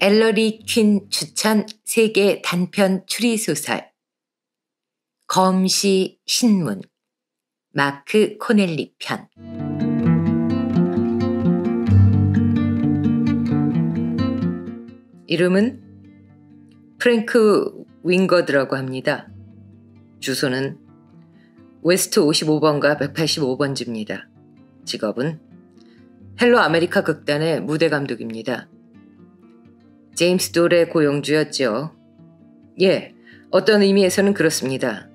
엘러리 퀸 추천 세계 단편 추리소설 검시 심문 마크 코넬리 편 이름은 프랭크 윙거드라고 합니다. 주소는 웨스트 55번가 185번지입니다. 직업은 Hello America 극단의 무대 감독입니다. 제임스 돌의 고용주였죠. 예, 어떤 의미에서는 그렇습니다.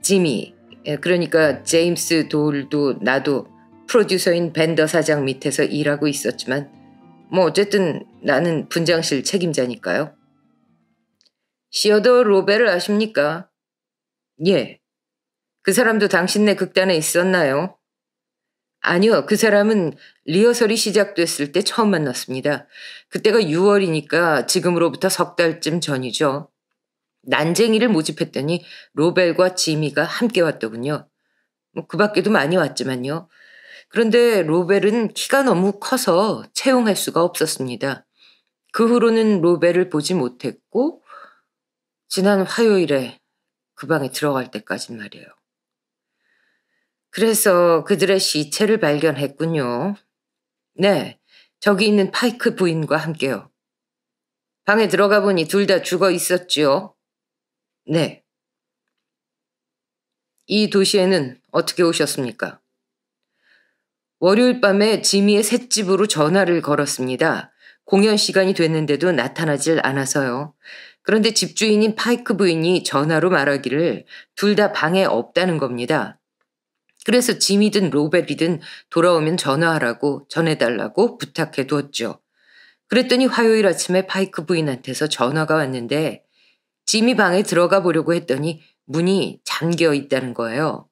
지미, 예, 그러니까 제임스 돌도 나도 프로듀서인 밴더 사장 밑에서 일하고 있었지만 뭐 어쨌든 나는 분장실 책임자니까요. 시어더 로베를 아십니까? 예. 그 사람도 당신네 극단에 있었나요? 아니요. 그 사람은 리허설이 시작됐을 때 처음 만났습니다. 그때가 6월이니까 지금으로부터 석 달쯤 전이죠. 난쟁이를 모집했더니 로벨과 지미가 함께 왔더군요. 뭐 그 밖에도 많이 왔지만요. 그런데 로벨은 키가 너무 커서 채용할 수가 없었습니다. 그 후로는 로벨을 보지 못했고 지난 화요일에 그 방에 들어갈 때까진 말이에요. 그래서 그들의 시체를 발견했군요. 네, 저기 있는 파이크 부인과 함께요. 방에 들어가 보니 둘 다 죽어 있었지요. 네. 이 도시에는 어떻게 오셨습니까? 월요일 밤에 지미의 셋집으로 전화를 걸었습니다. 공연 시간이 됐는데도 나타나질 않아서요. 그런데 집주인인 파이크 부인이 전화로 말하기를 둘 다 방에 없다는 겁니다. 그래서 짐이든 로벨이든 돌아오면 전화하라고 전해달라고 부탁해 두었죠. 그랬더니 화요일 아침에 파이크 부인한테서 전화가 왔는데 짐이 방에 들어가 보려고 했더니 문이 잠겨 있다는 거예요.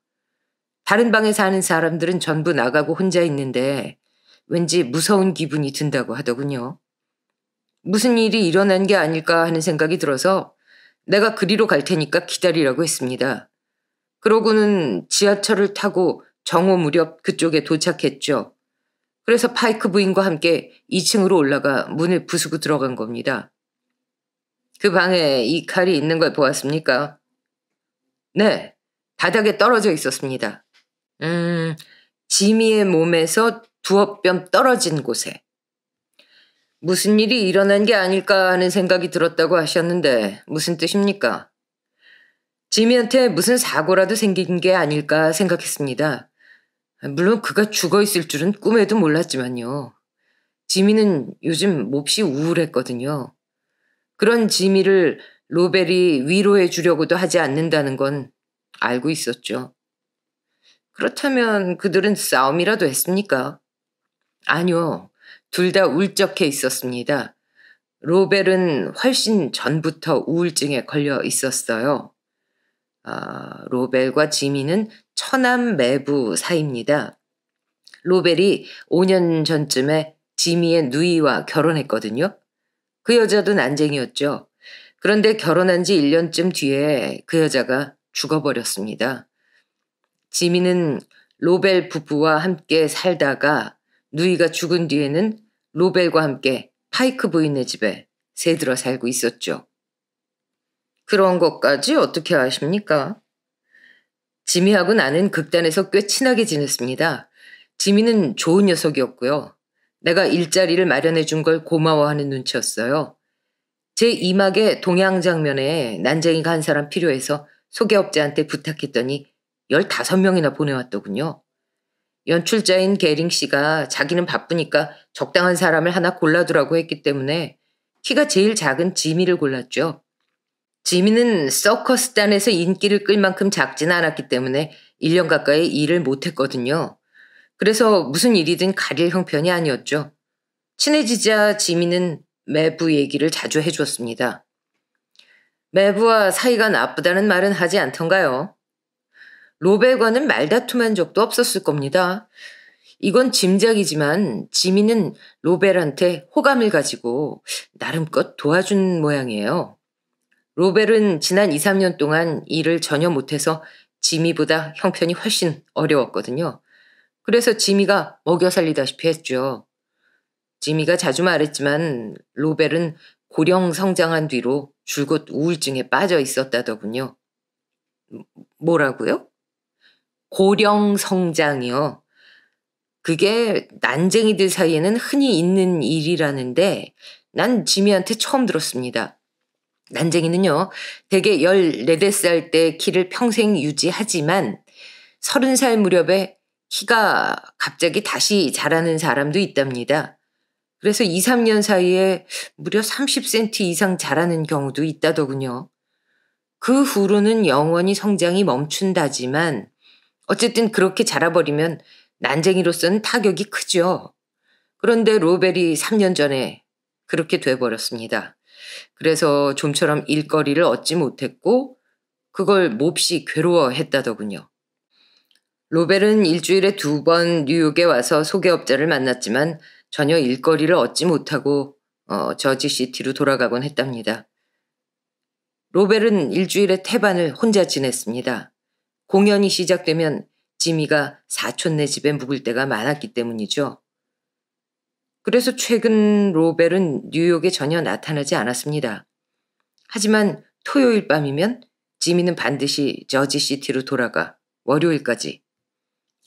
다른 방에 사는 사람들은 전부 나가고 혼자 있는데 왠지 무서운 기분이 든다고 하더군요. 무슨 일이 일어난 게 아닐까 하는 생각이 들어서 내가 그리로 갈 테니까 기다리라고 했습니다. 그러고는 지하철을 타고 정오 무렵 그쪽에 도착했죠. 그래서 파이크 부인과 함께 2층으로 올라가 문을 부수고 들어간 겁니다. 그 방에 이 칼이 있는 걸 보았습니까? 네, 바닥에 떨어져 있었습니다. 음, 지미의 몸에서 두어 뼘 떨어진 곳에. 무슨 일이 일어난 게 아닐까 하는 생각이 들었다고 하셨는데 무슨 뜻입니까? 지미한테 무슨 사고라도 생긴 게 아닐까 생각했습니다. 물론 그가 죽어 있을 줄은 꿈에도 몰랐지만요. 지미는 요즘 몹시 우울했거든요. 그런 지미를 로벨이 위로해 주려고도 하지 않는다는 건 알고 있었죠. 그렇다면 그들은 싸움이라도 했습니까? 아니요. 둘 다 울적해 있었습니다. 로벨은 훨씬 전부터 우울증에 걸려 있었어요. 아, 로벨과 지미는 처남 매부 사이입니다. 로벨이 5년 전쯤에 지미의 누이와 결혼했거든요. 그 여자도 난쟁이였죠. 그런데 결혼한 지 1년쯤 뒤에 그 여자가 죽어버렸습니다. 지미는 로벨 부부와 함께 살다가 누이가 죽은 뒤에는 로벨과 함께 파이크 부인의 집에 새들어 살고 있었죠. 그런 것까지 어떻게 아십니까? 지미하고 나는 극단에서 꽤 친하게 지냈습니다. 지미는 좋은 녀석이었고요. 내가 일자리를 마련해 준 걸 고마워하는 눈치였어요. 제 이막의 동양 장면에 난쟁이가 한 사람 필요해서 소개업자한테 부탁했더니 15명이나 보내왔더군요. 연출자인 게링 씨가 자기는 바쁘니까 적당한 사람을 하나 골라두라고 했기 때문에 키가 제일 작은 지미를 골랐죠. 지민은 서커스단에서 인기를 끌 만큼 작진 않았기 때문에 1년 가까이 일을 못했거든요. 그래서 무슨 일이든 가릴 형편이 아니었죠. 친해지자 지민은 매부 얘기를 자주 해주었습니다. 매부와 사이가 나쁘다는 말은 하지 않던가요? 로벨과는 말다툼한 적도 없었을 겁니다. 이건 짐작이지만 지민은 로벨한테 호감을 가지고 나름껏 도와준 모양이에요. 로벨은 지난 2, 3년 동안 일을 전혀 못해서 지미보다 형편이 훨씬 어려웠거든요. 그래서 지미가 먹여 살리다시피 했죠. 지미가 자주 말했지만 로벨은 고령 성장한 뒤로 줄곧 우울증에 빠져 있었다더군요. 뭐라고요? 고령 성장이요. 그게 난쟁이들 사이에는 흔히 있는 일이라는데 난 지미한테 처음 들었습니다. 난쟁이는요, 대개 14살 때 키를 평생 유지하지만 30살 무렵에 키가 갑자기 다시 자라는 사람도 있답니다. 그래서 2, 3년 사이에 무려 30cm 이상 자라는 경우도 있다더군요. 그 후로는 영원히 성장이 멈춘다지만 어쨌든 그렇게 자라버리면 난쟁이로서는 타격이 크죠. 그런데 로벨이 3년 전에 그렇게 돼버렸습니다. 그래서 좀처럼 일거리를 얻지 못했고 그걸 몹시 괴로워했다더군요. 로벨은 일주일에 두 번 뉴욕에 와서 소개업자를 만났지만 전혀 일거리를 얻지 못하고 어, 저지시티로 돌아가곤 했답니다. 로벨은 일주일에 태반을 혼자 지냈습니다. 공연이 시작되면 지미가 사촌네 집에 묵을 때가 많았기 때문이죠. 그래서 최근 로벨은 뉴욕에 전혀 나타나지 않았습니다. 하지만 토요일 밤이면 지미는 반드시 저지시티로 돌아가 월요일까지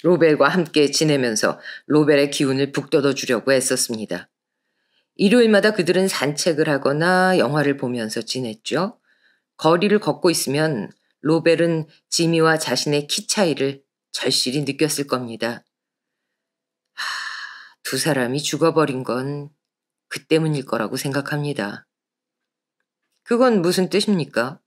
로벨과 함께 지내면서 로벨의 기운을 북돋워 주려고 애썼습니다. 일요일마다 그들은 산책을 하거나 영화를 보면서 지냈죠. 거리를 걷고 있으면 로벨은 지미와 자신의 키 차이를 절실히 느꼈을 겁니다. 하, 두 사람이 죽어버린 건 그 때문일 거라고 생각합니다. 그건 무슨 뜻입니까?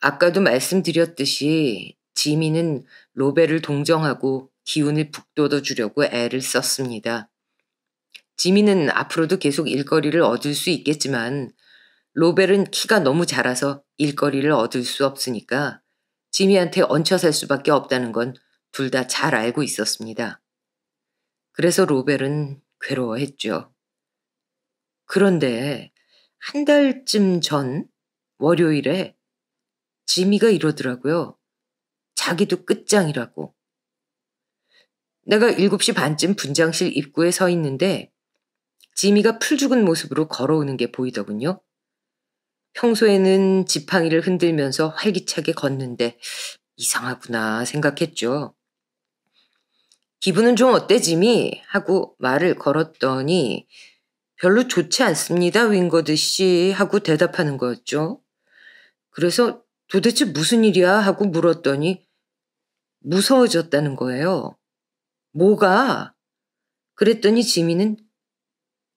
아까도 말씀드렸듯이 지미는 로벨을 동정하고 기운을 북돋워 주려고 애를 썼습니다. 지미는 앞으로도 계속 일거리를 얻을 수 있겠지만 로벨은 키가 너무 작아서 일거리를 얻을 수 없으니까 지미한테 얹혀 살 수밖에 없다는 건 둘 다 잘 알고 있었습니다. 그래서 로벨은 괴로워했죠. 그런데 한 달쯤 전 월요일에 지미가 이러더라고요. 자기도 끝장이라고. 내가 7시 반쯤 분장실 입구에 서 있는데 지미가 풀 죽은 모습으로 걸어오는 게 보이더군요. 평소에는 지팡이를 흔들면서 활기차게 걷는데 이상하구나 생각했죠. 기분은 좀 어때, 지미? 하고 말을 걸었더니 별로 좋지 않습니다, 윙거드 씨. 하고 대답하는 거였죠. 그래서 도대체 무슨 일이야? 하고 물었더니 무서워졌다는 거예요. 뭐가? 그랬더니 지미는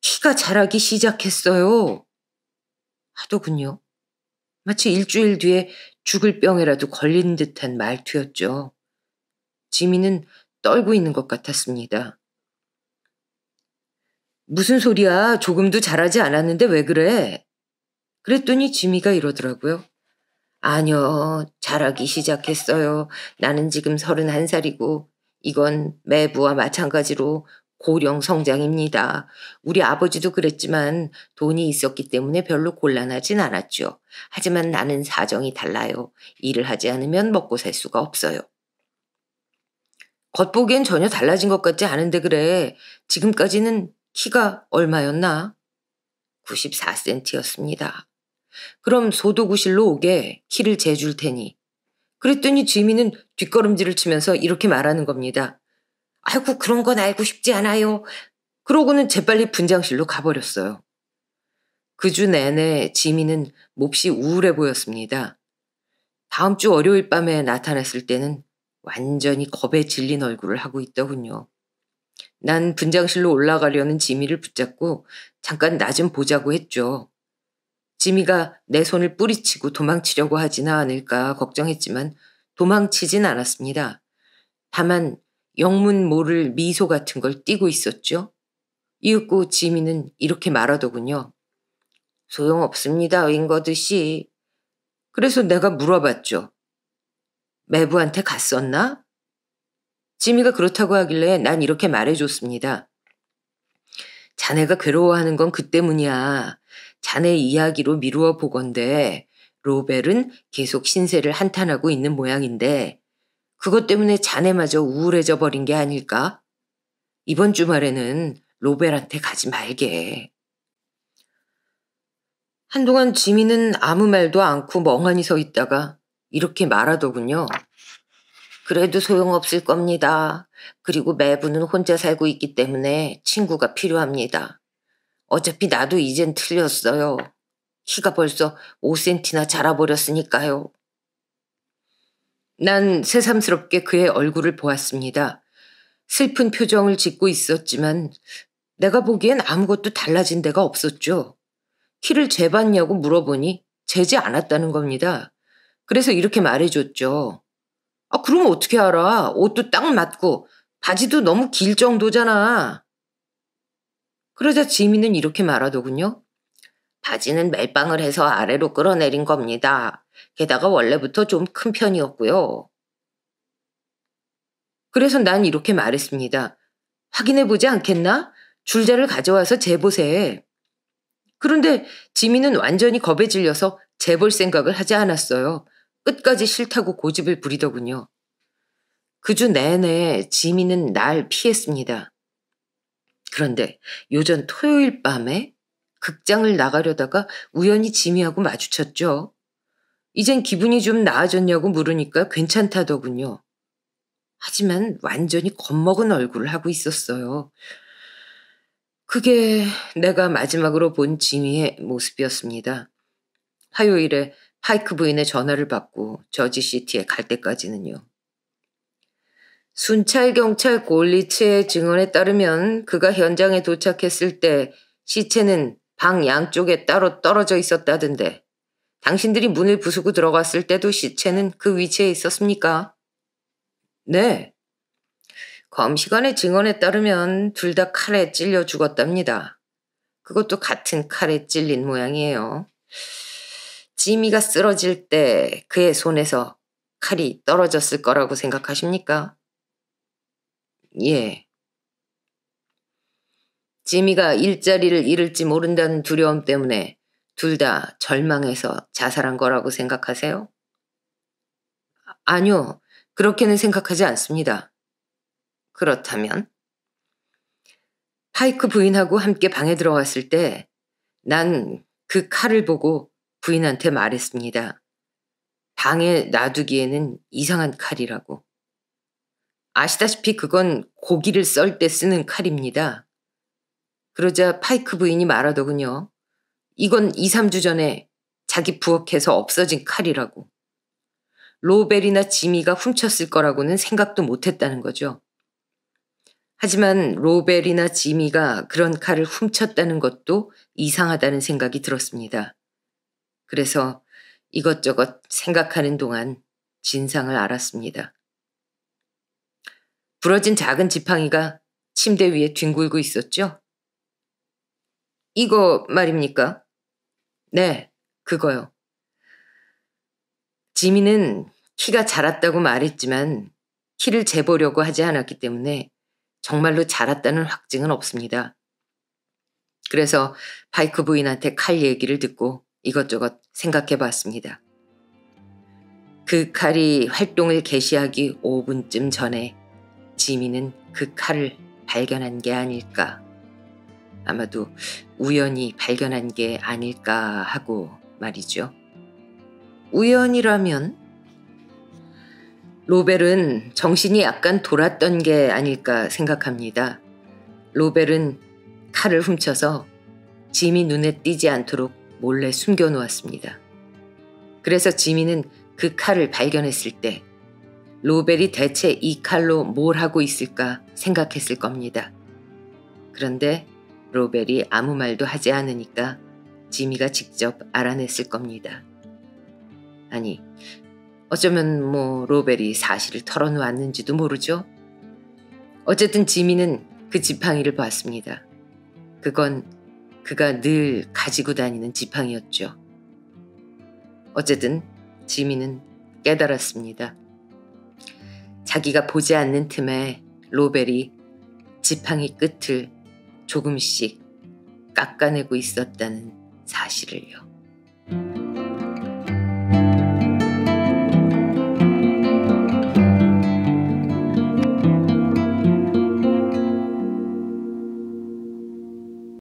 키가 자라기 시작했어요. 하더군요. 마치 일주일 뒤에 죽을 병에라도 걸린 듯한 말투였죠. 지미는 떨고 있는 것 같았습니다. 무슨 소리야? 조금도 잘하지 않았는데 왜 그래? 그랬더니 지미가 이러더라고요. 아니요, 잘하기 시작했어요. 나는 지금 31살이고, 이건 매부와 마찬가지로 고령 성장입니다. 우리 아버지도 그랬지만 돈이 있었기 때문에 별로 곤란하진 않았죠. 하지만 나는 사정이 달라요. 일을 하지 않으면 먹고 살 수가 없어요. 겉보기엔 전혀 달라진 것 같지 않은데 그래. 지금까지는 키가 얼마였나? 94cm였습니다. 그럼 소도구실로 오게 키를 재줄 테니. 그랬더니 지민은 뒷걸음질을 치면서 이렇게 말하는 겁니다. 아이고, 그런 건 알고 싶지 않아요. 그러고는 재빨리 분장실로 가버렸어요. 그 주 내내 지민은 몹시 우울해 보였습니다. 다음 주 월요일 밤에 나타났을 때는 완전히 겁에 질린 얼굴을 하고 있더군요. 난 분장실로 올라가려는 지미를 붙잡고 잠깐 나 좀 보자고 했죠. 지미가 내 손을 뿌리치고 도망치려고 하지는 않을까 걱정했지만 도망치진 않았습니다. 다만 영문 모를 미소 같은 걸 띠고 있었죠. 이윽고 지미는 이렇게 말하더군요. 소용없습니다, 윙거드 씨. 그래서 내가 물어봤죠. 매부한테 갔었나? 지미가 그렇다고 하길래 난 이렇게 말해줬습니다. 자네가 괴로워하는 건 그 때문이야. 자네 이야기로 미루어 보건대 로벨은 계속 신세를 한탄하고 있는 모양인데 그것 때문에 자네마저 우울해져 버린 게 아닐까? 이번 주말에는 로벨한테 가지 말게. 한동안 지민은 아무 말도 않고 멍하니 서 있다가 이렇게 말하더군요. 그래도 소용없을 겁니다. 그리고 매부는 혼자 살고 있기 때문에 친구가 필요합니다. 어차피 나도 이젠 틀렸어요. 키가 벌써 5cm나 자라버렸으니까요. 난 새삼스럽게 그의 얼굴을 보았습니다. 슬픈 표정을 짓고 있었지만 내가 보기엔 아무것도 달라진 데가 없었죠. 키를 재봤냐고 물어보니 재지 않았다는 겁니다. 그래서 이렇게 말해줬죠. 아, 그럼 어떻게 알아? 옷도 딱 맞고 바지도 너무 길 정도잖아. 그러자 지민은 이렇게 말하더군요. 바지는 멜빵을 해서 아래로 끌어내린 겁니다. 게다가 원래부터 좀 큰 편이었고요. 그래서 난 이렇게 말했습니다. 확인해 보지 않겠나? 줄자를 가져와서 재보세. 그런데 지민은 완전히 겁에 질려서 재볼 생각을 하지 않았어요. 끝까지 싫다고 고집을 부리더군요. 그 주 내내 지민은 날 피했습니다. 그런데 요전 토요일 밤에 극장을 나가려다가 우연히 지미하고 마주쳤죠. 이젠 기분이 좀 나아졌냐고 물으니까 괜찮다더군요. 하지만 완전히 겁먹은 얼굴을 하고 있었어요. 그게 내가 마지막으로 본 지미의 모습이었습니다. 화요일에 파이크 부인의 전화를 받고 저지시티에 갈 때까지는요. 순찰 경찰 골리츠의 증언에 따르면 그가 현장에 도착했을 때 시체는 방 양쪽에 따로 떨어져 있었다던데 당신들이 문을 부수고 들어갔을 때도 시체는 그 위치에 있었습니까? 네. 검시관의 증언에 따르면 둘 다 칼에 찔려 죽었답니다. 그것도 같은 칼에 찔린 모양이에요. 지미가 쓰러질 때 그의 손에서 칼이 떨어졌을 거라고 생각하십니까? 예. 지미가 일자리를 잃을지 모른다는 두려움 때문에 둘 다 절망해서 자살한 거라고 생각하세요? 아니요. 그렇게는 생각하지 않습니다. 그렇다면? 파이크 부인하고 함께 방에 들어갔을 때 난 그 칼을 보고 부인한테 말했습니다. 방에 놔두기에는 이상한 칼이라고. 아시다시피 그건 고기를 썰 때 쓰는 칼입니다. 그러자 파이크 부인이 말하더군요. 이건 2, 3주 전에 자기 부엌에서 없어진 칼이라고. 로벨이나 지미가 훔쳤을 거라고는 생각도 못했다는 거죠. 하지만 로벨이나 지미가 그런 칼을 훔쳤다는 것도 이상하다는 생각이 들었습니다. 그래서 이것저것 생각하는 동안 진상을 알았습니다. 부러진 작은 지팡이가 침대 위에 뒹굴고 있었죠? 이거 말입니까? 네, 그거요. 지미는 키가 자랐다고 말했지만 키를 재보려고 하지 않았기 때문에 정말로 자랐다는 확증은 없습니다. 그래서 바이크 부인한테 칼 얘기를 듣고 이것저것 생각해 봤습니다. 그 칼이 활동을 개시하기 5분쯤 전에 지미는 그 칼을 발견한 게 아닐까. 아마도 우연히 발견한 게 아닐까 하고 말이죠. 우연이라면 로벨은 정신이 약간 돌았던 게 아닐까 생각합니다. 로벨은 칼을 훔쳐서 지미 눈에 띄지 않도록 몰래 숨겨 놓았습니다. 그래서 지미는 그 칼을 발견했을 때 로벨이 대체 이 칼로 뭘 하고 있을까 생각했을 겁니다. 그런데 로벨이 아무 말도 하지 않으니까 지미가 직접 알아냈을 겁니다. 아니, 어쩌면 뭐 로벨이 사실을 털어놓았는지도 모르죠. 어쨌든 지미는 그 지팡이를 봤습니다. 그건 그가 늘 가지고 다니는 지팡이였죠. 어쨌든 지미는 깨달았습니다. 자기가 보지 않는 틈에 로벨이 지팡이 끝을 조금씩 깎아내고 있었다는 사실을요.